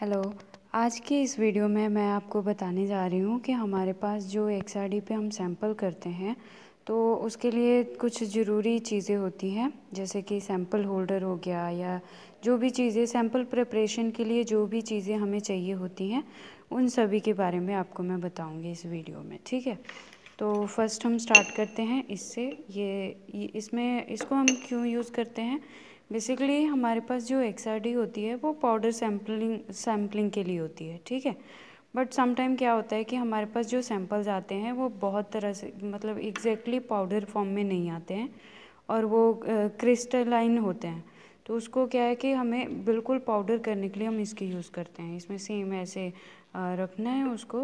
Hello आज के इस वीडियो में मैं आपको बताने जा रही हूँ कि हमारे पास जो एक्सआरडी पे हम सैंपल करते हैं तो उसके लिए कुछ ज़रूरी चीज़ें होती हैं, जैसे कि सैंपल होल्डर हो गया या जो भी चीज़ें सैंपल प्रिपरेशन के लिए जो भी चीज़ें हमें चाहिए होती हैं, उन सभी के बारे में आपको मैं बताऊँगी इस वीडियो में, ठीक है? तो फ़र्स्ट हम स्टार्ट करते हैं इससे। ये इसमें, इसको हम क्यों यूज़ करते हैं? बेसिकली हमारे पास जो एक्स होती है, वो पाउडर सैम्पलिंग सैम्पलिंग के लिए होती है, ठीक है? बट समटाइम क्या होता है कि हमारे पास जो सैंपल्स आते हैं, वो बहुत तरह से मतलब एग्जैक्टली पाउडर फॉर्म में नहीं आते हैं और वो क्रिस्टलाइन होते हैं। तो उसको क्या है कि हमें बिल्कुल पाउडर करने के लिए हम इसकी यूज़ करते हैं। इसमें सेम ऐसे रखना है उसको।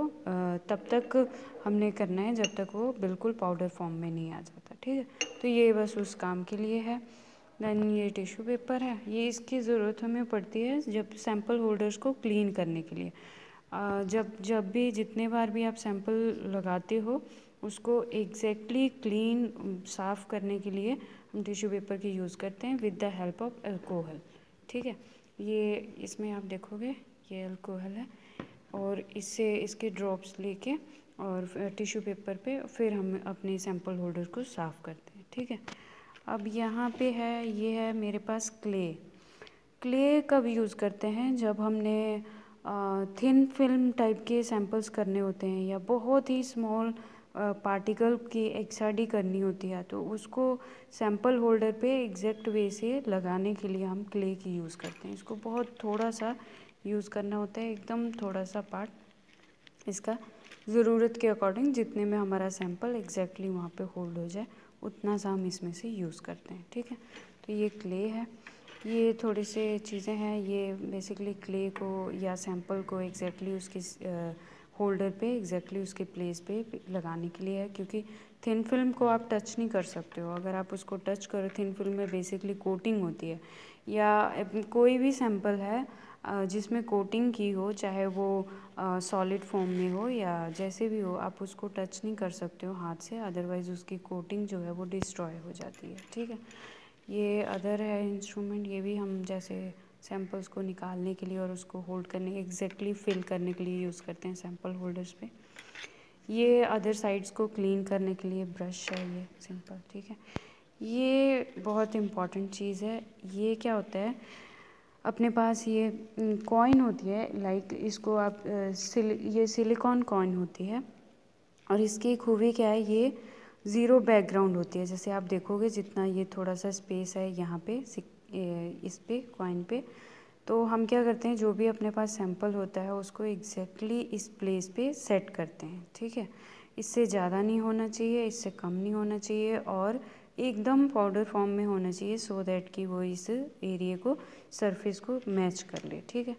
तब तक हमने करना है जब तक वो बिल्कुल पाउडर फॉर्म में नहीं आ जाता, ठीक है? तो ये बस उस काम के लिए है। दैन ये टिश्यू पेपर है। ये इसकी ज़रूरत हमें पड़ती है जब सैंपल होल्डर्स को क्लीन करने के लिए। जब जब भी जितने बार भी आप सैंपल लगाते हो, उसको एग्जैक्टली क्लीन साफ़ करने के लिए हम टिश्यू पेपर की यूज़ करते हैं with the help of alcohol ठीक है? ये, इसमें आप देखोगे, ये अल्कोहल है। और इससे, इसके ड्रॉप्स लेके और टिश्यू पेपर पे फिर हम अपने सैंपल होल्डर को साफ़ करते हैं, ठीक है? अब यहाँ पे है, ये है मेरे पास क्ले क्ले कब यूज़ करते हैं? जब हमने थिन फ़िल्म टाइप के सैंपल्स करने होते हैं या बहुत ही स्मॉल पार्टिकल की एक्साडी करनी होती है तो उसको सैंपल होल्डर पे एग्जैक्ट वे से लगाने के लिए हम क्ले की यूज़ करते हैं। इसको बहुत थोड़ा सा यूज़ करना होता है एकदम थोड़ा सा पार्ट इसका ज़रूरत के अकॉर्डिंग जितने में हमारा सैंपल एग्जैक्टली वहाँ पे होल्ड हो जाए, उतना सा हम इसमें से यूज़ करते हैं, ठीक है? तो ये क्ले है। ये थोड़ी से चीज़ें हैं, ये बेसिकली क्ले को या सैंपल को एग्जैक्टली उसके होल्डर पे एग्जैक्टली उसके प्लेस पे लगाने के लिए है, क्योंकि थिन फ़िल्म को आप टच नहीं कर सकते हो। अगर आप उसको टच करो थिन फ़िल्म में बेसिकली कोटिंग होती है। या कोई भी सैंपल है जिसमें कोटिंग की हो, चाहे वो सॉलिड फॉर्म में हो या जैसे भी हो, आप उसको टच नहीं कर सकते हो हाथ से अदरवाइज़ उसकी कोटिंग जो है वो डिस्ट्रॉय हो जाती है, ठीक है? ये अदर है इंस्ट्रूमेंट ये भी हम जैसे सैंपल्स को निकालने के लिए और उसको होल्ड करने एग्जैक्टली फिल करने के लिए यूज़ करते हैं सैंपल होल्डर्स पे। ये अदर साइड्स को क्लीन करने के लिए ब्रश है ये सिंपल ठीक है? ये बहुत इंपॉर्टेंट चीज़ है। ये क्या होता है? अपने पास ये कॉइन होती है लाइक इसको आप सिल ये सिलिकॉन कॉइन होती है। और इसकी खूबी क्या है, ये ज़ीरो बैकग्राउंड होती है। जैसे आप देखोगे जितना ये थोड़ा सा स्पेस है यहाँ पे इस पे कॉइन पे। तो हम क्या करते हैं, जो भी अपने पास सैंपल होता है, उसको एग्जैक्टली इस प्लेस पे सेट करते हैं, ठीक है? इससे ज़्यादा नहीं होना चाहिए, इससे कम नहीं होना चाहिए और एकदम पाउडर फॉर्म में होना चाहिए सो दैट कि वो इस एरिए को सरफेस को मैच कर ले, ठीक है?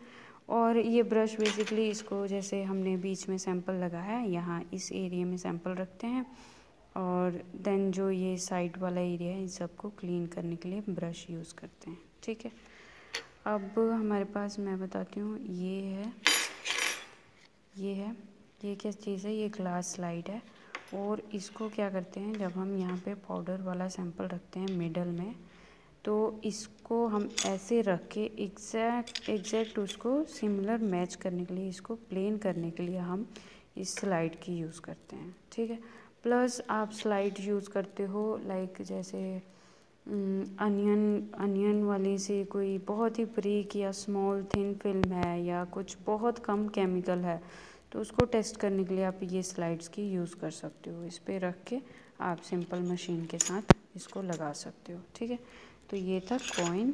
और ये ब्रश बेसिकली इसको जैसे हमने बीच में सैंपल लगाया, यहाँ इस एरिया में सैंपल रखते हैं और देन जो ये साइड वाला एरिया है, इन सबको क्लीन करने के लिए ब्रश यूज़ करते हैं, ठीक है? अब हमारे पास मैं बताती हूँ, ये है ये है, ये क्या चीज़ है? ये ग्लास स्लाइड है। और इसको क्या करते हैं, जब हम यहाँ पे पाउडर वाला सैंपल रखते हैं मिडल में तो इसको हम ऐसे रख के एग्जैक्ट एग्जैक्ट उसको सिमिलर मैच करने के लिए, इसको प्लेन करने के लिए हम इस स्लाइड की यूज़ करते हैं, ठीक है? प्लस आप स्लाइड यूज़ करते हो लाइक जैसे अनियन अनियन वाली से कोई बहुत ही ब्रीक या स्मॉल थिन फ़िल्म है या कुछ बहुत कम केमिकल है तो उसको टेस्ट करने के लिए आप ये स्लाइड्स की यूज़ कर सकते हो। इस पर रख के आप सिंपल मशीन के साथ इसको लगा सकते हो, ठीक है? तो ये था कॉइन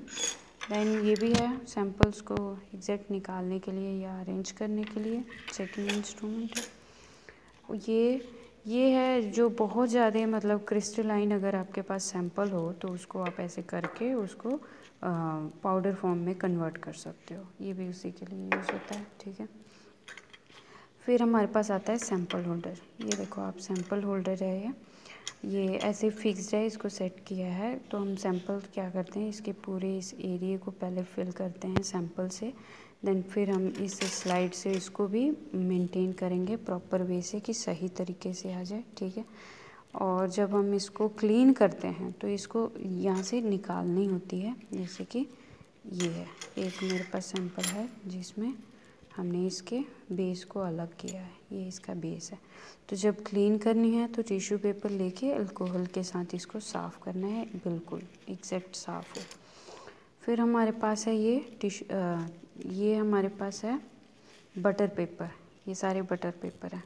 देन ये भी है सैंपल्स को एग्जैक्ट निकालने के लिए या अरेंज करने के लिए चेकिंग इंस्ट्रूमेंट है। ये ये है जो बहुत ज़्यादा मतलब क्रिस्टलाइन अगर आपके पास सैंपल हो तो उसको आप ऐसे करके उसको पाउडर फॉर्म में कन्वर्ट कर सकते हो। ये भी उसी के लिए यूज़ होता है, ठीक है? फिर हमारे पास आता है सैंपल होल्डर ये देखो, आप सैंपल होल्डर है ये। ये ऐसे फिक्स्ड है, इसको सेट किया है। तो हम सैंपल क्या करते हैं? इसके पूरे इस एरिए को पहले फिल करते हैं सैंपल से। देन फिर हम इस स्लाइड से इसको भी मेंटेन करेंगे प्रॉपर वे से कि सही तरीके से आ जाए, ठीक है? और जब हम इसको क्लीन करते हैं तो इसको यहाँ से निकालनी होती है, जैसे कि ये है। एक मेरे पास सैंपल है जिसमें हमने इसके बेस को अलग किया है, ये इसका बेस है। तो जब क्लीन करनी है तो टिश्यू पेपर लेके अल्कोहल के साथ इसको साफ़ करना है, बिल्कुल एग्जैक्ट साफ़ हो। फिर हमारे पास है ये टिश ये हमारे पास है बटर पेपर ये सारे बटर पेपर हैं।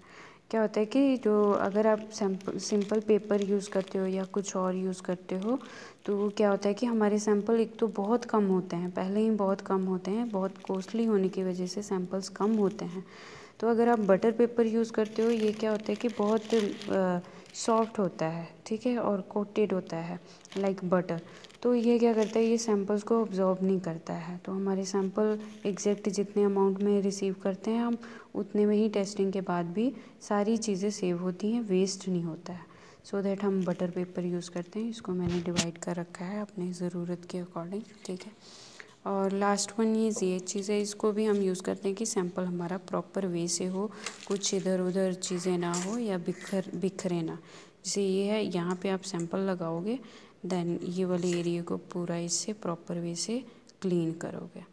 क्या होता है कि जो अगर आप सिंपल पेपर यूज़ करते हो या कुछ और यूज़ करते हो तो क्या होता है कि हमारे सैंपल एक तो बहुत कम होते हैं, पहले ही बहुत कम होते हैं, बहुत कॉस्टली होने की वजह से सैंपल्स कम होते हैं। तो अगर आप बटर पेपर यूज़ करते हो, ये क्या होता है कि बहुत सॉफ्ट होता है, ठीक है, और कोटेड होता है लाइक बटर तो ये क्या करता है, ये सैंपल्स को ऑब्जॉर्व नहीं करता है. तो हमारे सैंपल एग्जैक्ट जितने अमाउंट में रिसीव करते हैं हम, उतने में ही टेस्टिंग के बाद भी सारी चीज़ें सेव होती हैं वेस्ट नहीं होता है. सो so दैट हम बटर पेपर यूज़ करते हैं, इसको मैंने डिवाइड कर रखा है अपनी ज़रूरत के अकॉर्डिंग ठीक है. और लास्ट वन ये ये चीज़ है इसको भी हम यूज़ करते हैं कि सैंपल हमारा प्रॉपर वे से हो, कुछ इधर उधर चीज़ें ना हो या बिखर, बिखरे ना। जैसे ये है, यहाँ पे आप सैंपल लगाओगे देन ये वाले एरिया को पूरा इससे प्रॉपर वे से क्लीन करोगे।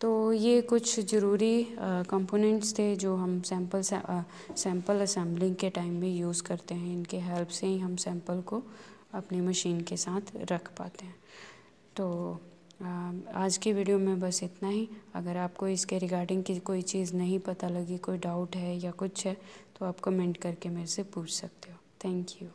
तो ये कुछ ज़रूरी कंपोनेंट्स थे जो हम सैंपल सैंपल असम्बलिंग के टाइम में यूज़ करते हैं। इनके हेल्प से ही हम सैंपल को अपनी मशीन के साथ रख पाते हैं। तो आज की वीडियो में बस इतना ही। अगर आपको इसके रिगार्डिंग की, कोई चीज़ नहीं पता लगी, कोई डाउट है या कुछ है तो आप कमेंट करके मेरे से पूछ सकते हो। Thank you